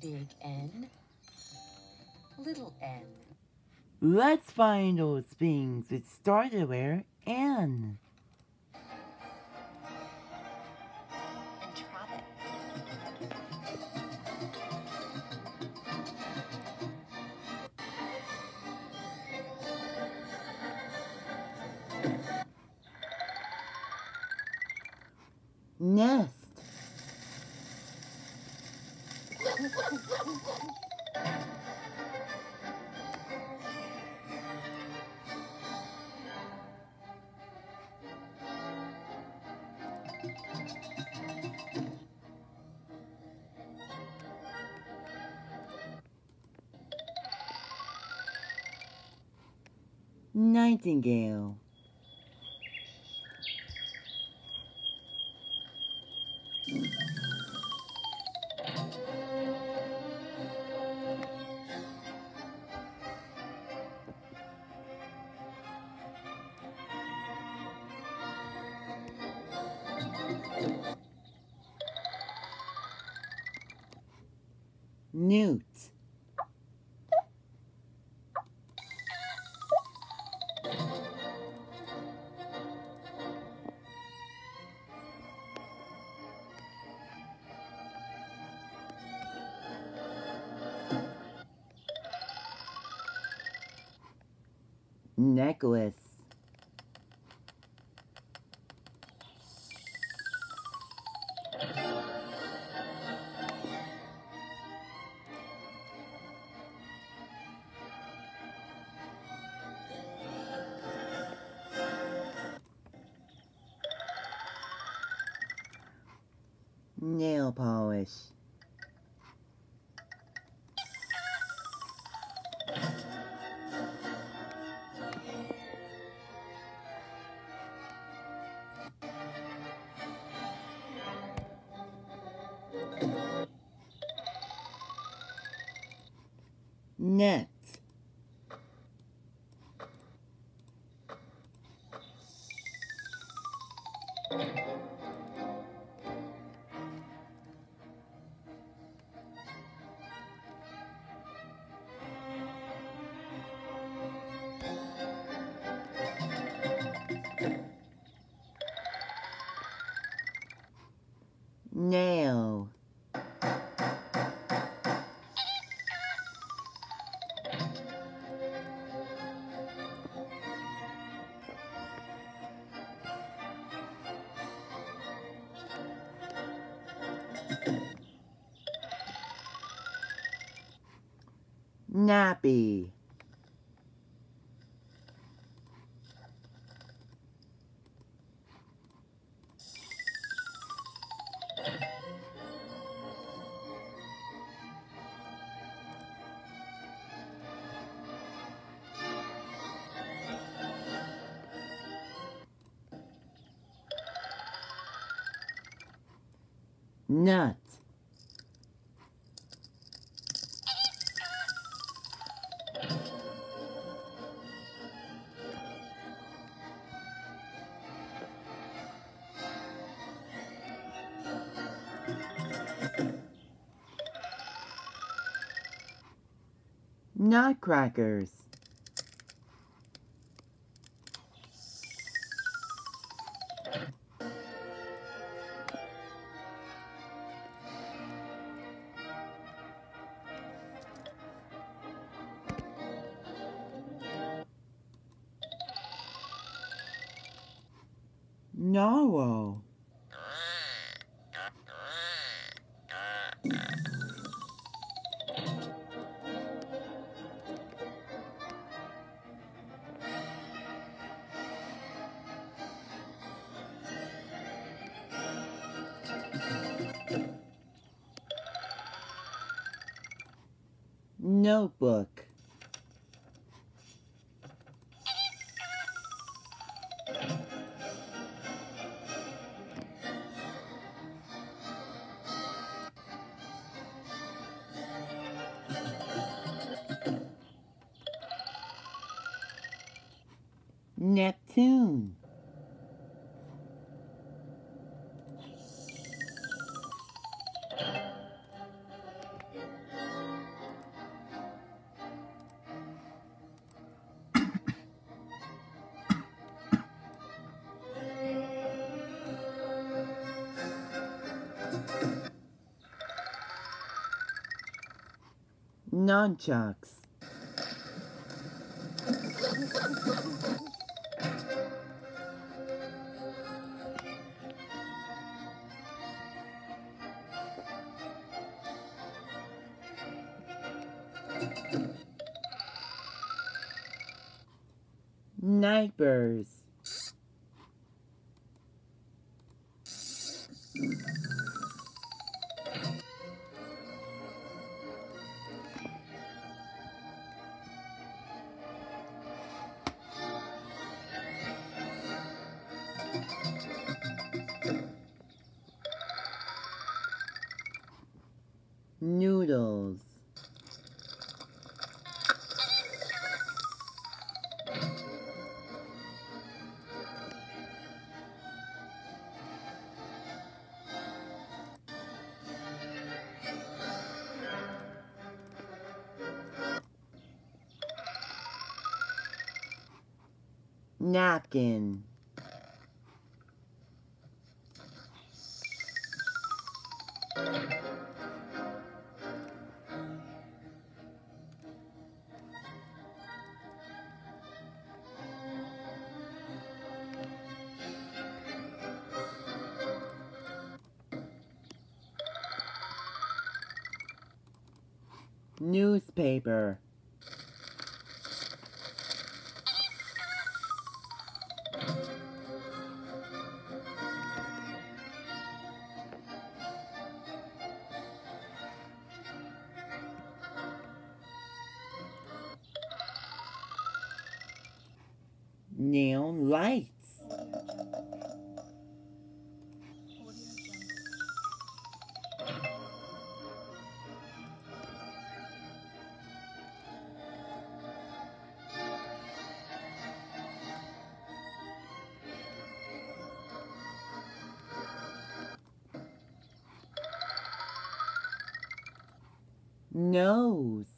Big N, little n. Let's find those things with starterware and nest. Nightingale. Newt. Necklace. Nail polish. ね。Nappy. Nut. Nutcrackers. Neptune. Nunchucks. Noodles. Napkin. Newspaper. Nose.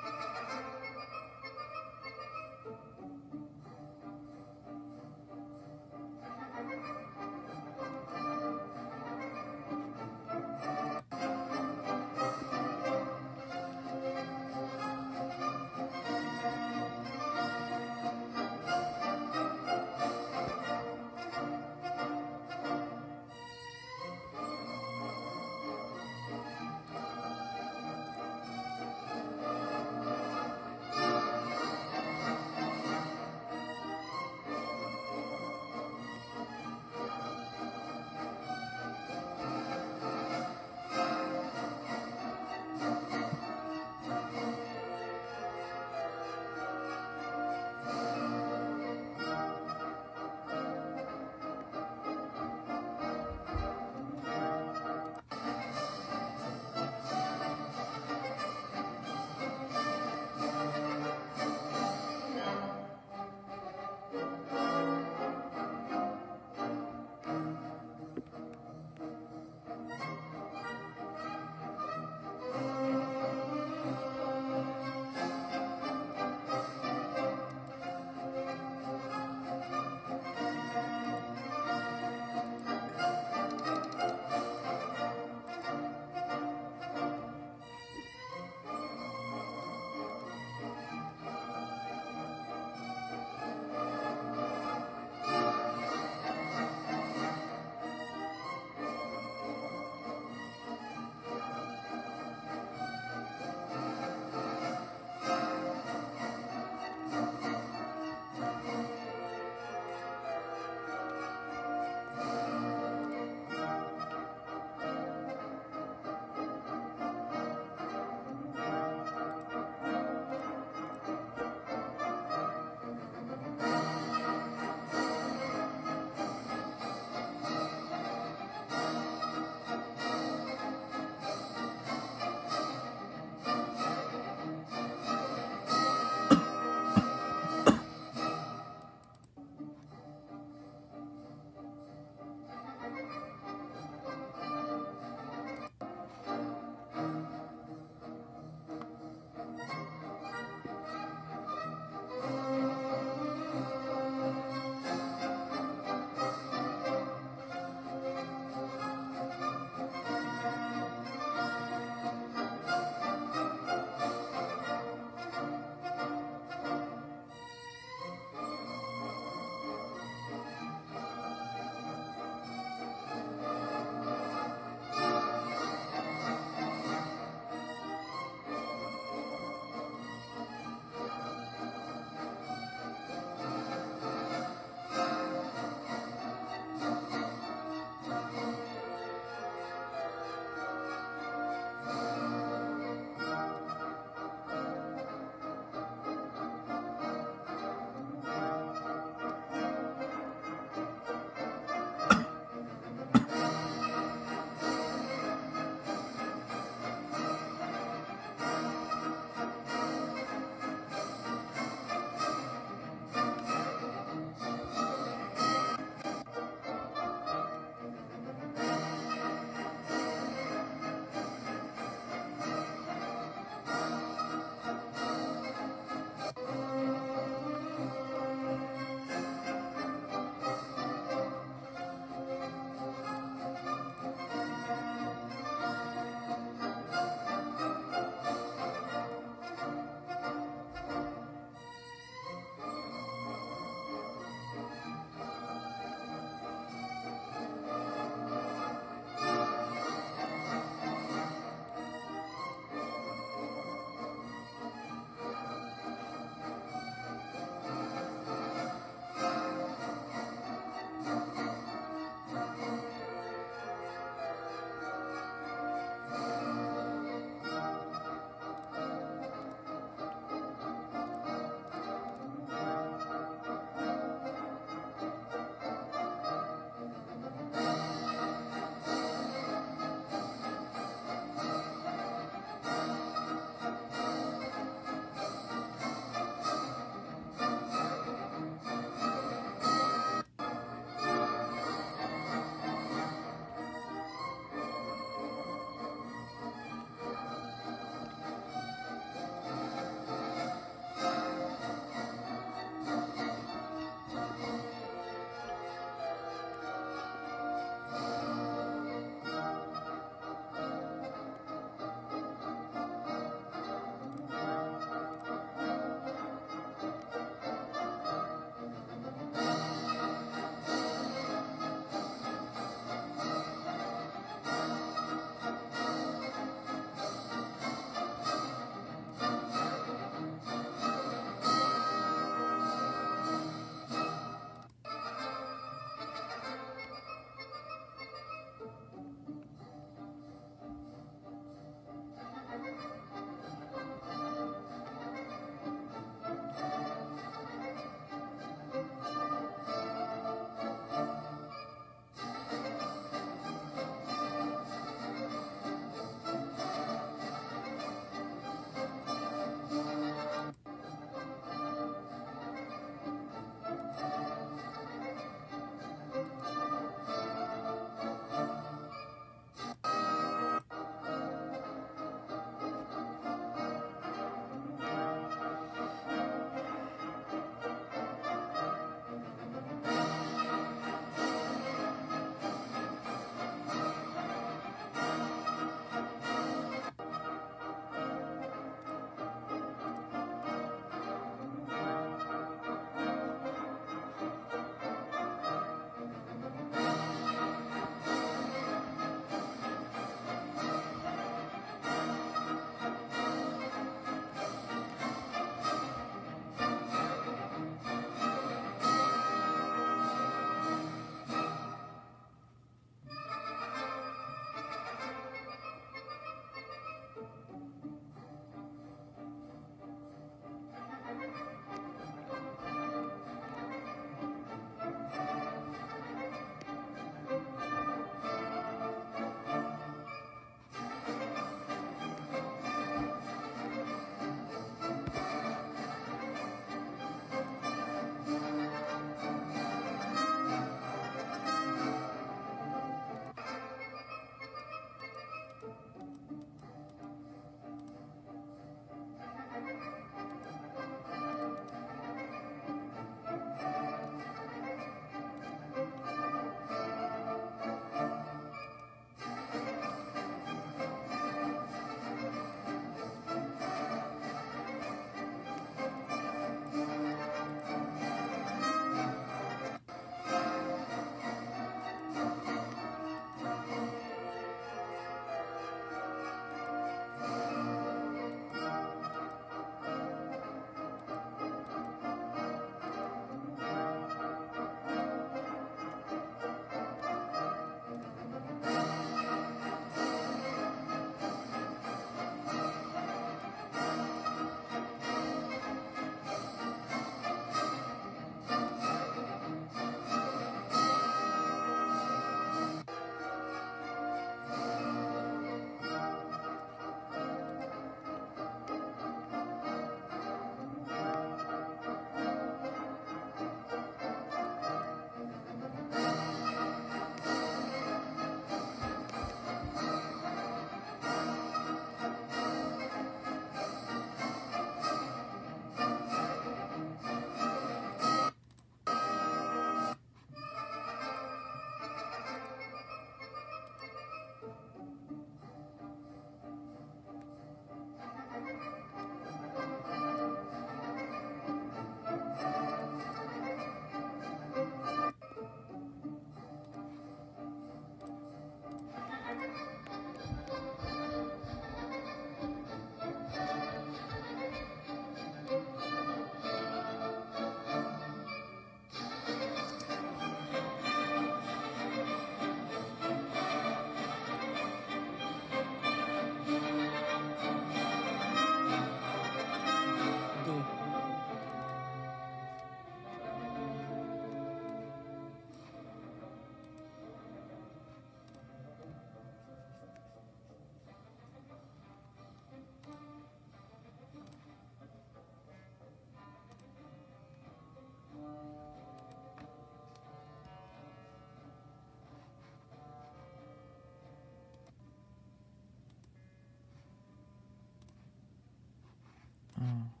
Mm.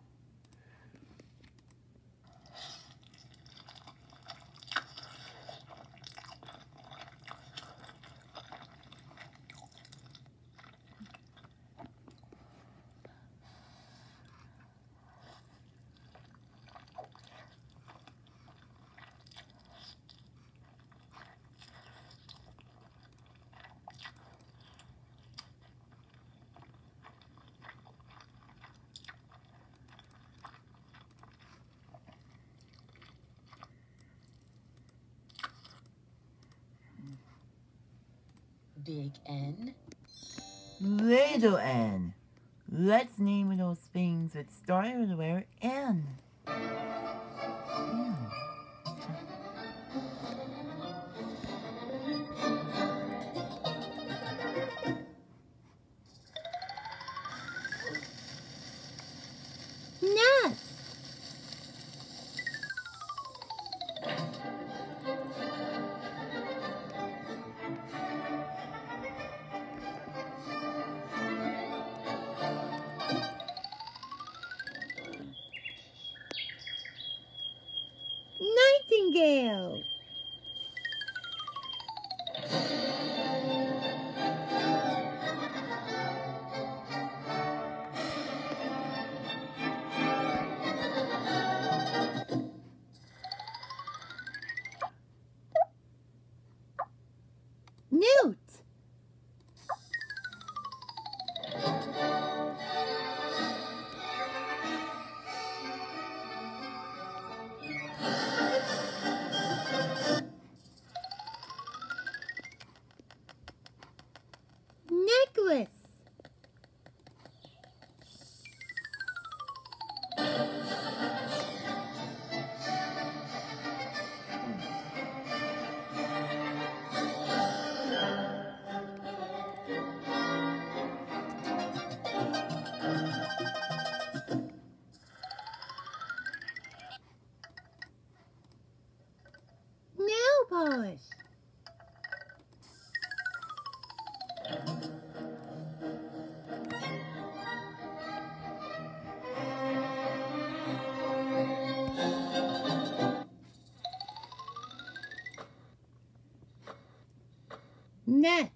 Big N. Little N. Let's name those things that start with the letter N. N. ne?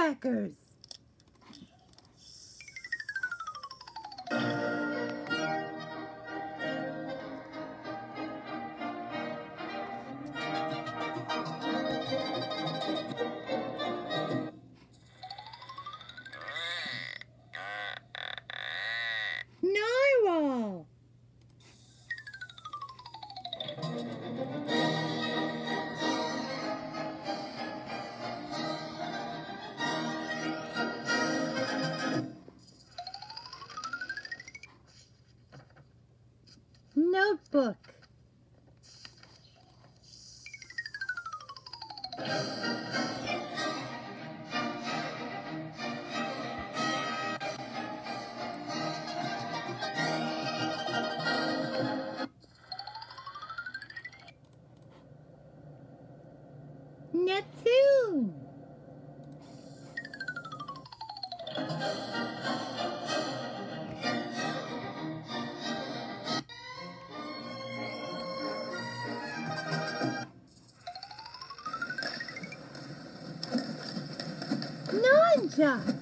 Nutcrackers. Shots.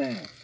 Newspaper.